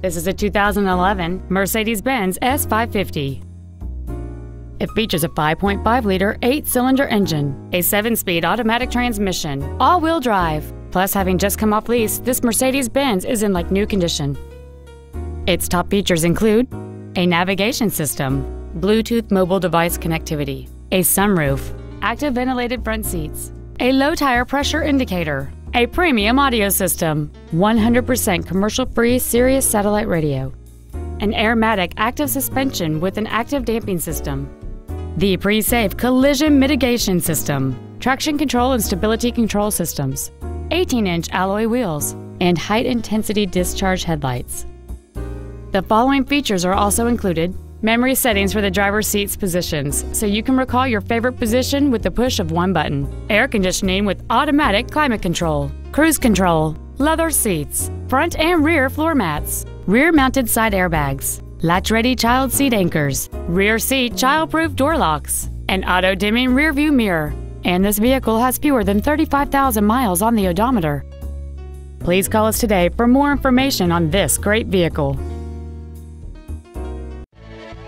This is a 2011 Mercedes-Benz S550. It features a 5.5-liter eight-cylinder engine, a seven-speed automatic transmission, all-wheel drive. Plus, having just come off lease, this Mercedes-Benz is in like new condition. Its top features include a navigation system, Bluetooth mobile device connectivity, a sunroof, active ventilated front seats, a low tire pressure indicator, a premium audio system, 100% commercial-free Sirius satellite radio, an Airmatic active suspension with an active damping system, the pre-safe collision mitigation system, traction control and stability control systems, 18-inch alloy wheels, and high-intensity discharge headlights. The following features are also included memory settings for the driver's seat's positions, so you can recall your favorite position with the push of one button, air conditioning with automatic climate control, cruise control, leather seats, front and rear floor mats, rear mounted side airbags, latch ready child seat anchors, rear seat child proof door locks, an auto dimming rear view mirror, and this vehicle has fewer than 35,000 miles on the odometer. Please call us today for more information on this great vehicle.